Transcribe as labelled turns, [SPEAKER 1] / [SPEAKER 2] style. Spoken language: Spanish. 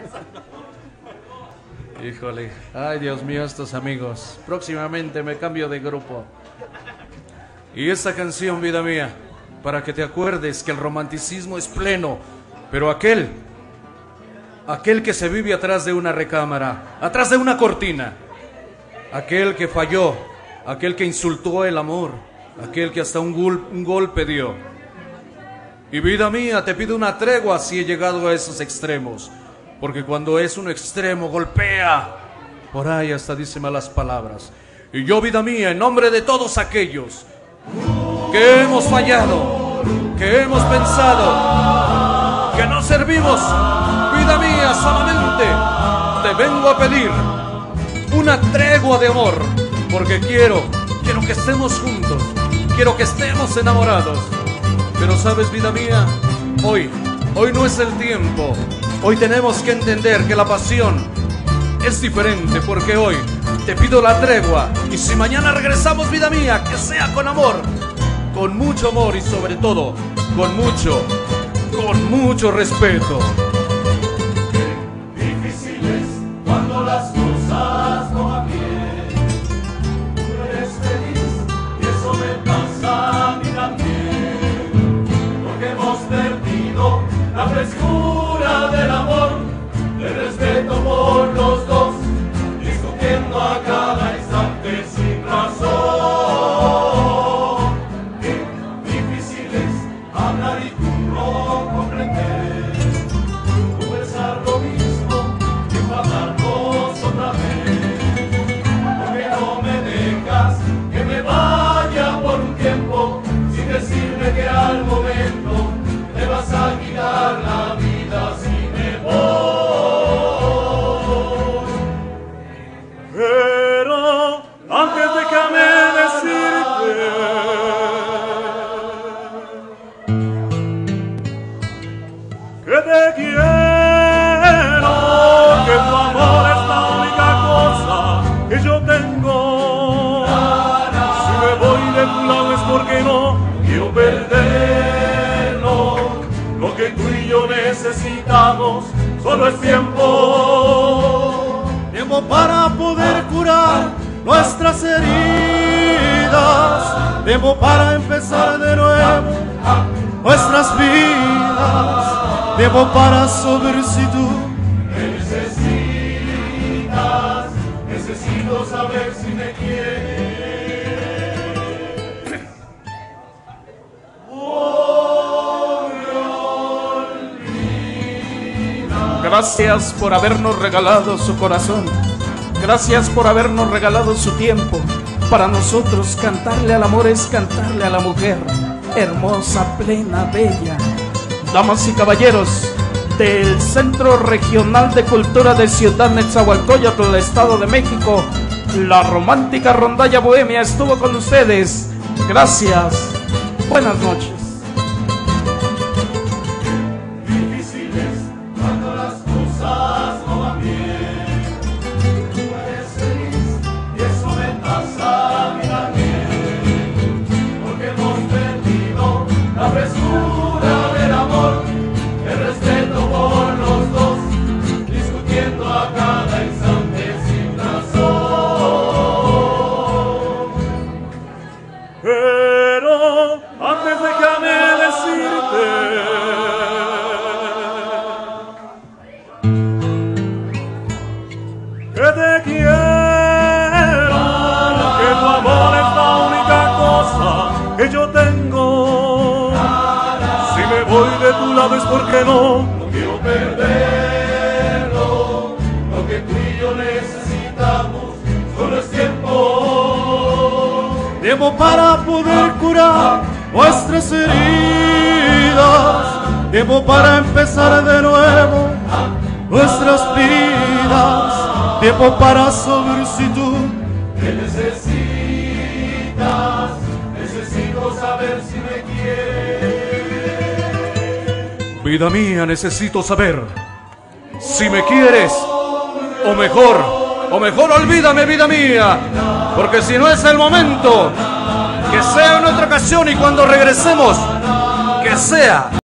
[SPEAKER 1] Híjole, ay Dios mío, estos amigos. Próximamente me cambio de grupo. Y esta canción, vida mía, para que te acuerdes que el romanticismo es pleno, pero aquel, aquel que se vive atrás de una recámara, atrás de una cortina, aquel que falló, aquel que insultó el amor, aquel que hasta un, un golpe dio. Y vida mía, te pido una tregua si he llegado a esos extremos. Porque cuando es un extremo, golpea. Por ahí hasta dice malas palabras. Y yo, vida mía, en nombre de todos aquellos que hemos fallado, que hemos pensado, que no servimos, vida mía, solamente te vengo a pedir una tregua de amor. Porque quiero, quiero que estemos juntos, quiero que estemos enamorados. Pero sabes, vida mía, hoy, hoy no es el tiempo. Hoy tenemos que entender que la pasión es diferente porque hoy te pido la tregua y si mañana regresamos, vida mía, que sea con amor, con mucho amor y sobre todo con mucho, con mucho respeto.
[SPEAKER 2] Difícil es cuando las cosas no van bien. Tú eres feliz y eso me pasa a mí también. Porque hemos perdido la que tú y yo necesitamos solo es tiempo.
[SPEAKER 3] Tiempo para poder curar nuestras heridas. Tiempo para empezar de nuevo nuestras vidas. Tiempo para saber si tú
[SPEAKER 2] necesitas, necesito saber si me quieres.
[SPEAKER 4] Gracias por habernos regalado su corazón. Gracias por habernos regalado su tiempo. Para nosotros cantarle al amor es cantarle a la mujer. Hermosa, plena, bella. Damas y caballeros del Centro Regional de Cultura de Ciudad Netzahualcóyotl, del Estado de México, la romántica rondalla bohemia estuvo con ustedes. Gracias. Buenas noches.
[SPEAKER 2] Lado es porque no, no quiero perderlo. Lo que tú y yo necesitamos solo es tiempo.
[SPEAKER 3] Tiempo para poder curar nuestras heridas. Tiempo para empezar de nuevo nuestras vidas. Tiempo para saber si tú
[SPEAKER 2] necesitas, necesito saber si me quieres.
[SPEAKER 1] Vida mía, necesito saber si me quieres o mejor, o mejor olvídame, vida mía, porque si no es el momento, que sea en otra ocasión y cuando regresemos, que sea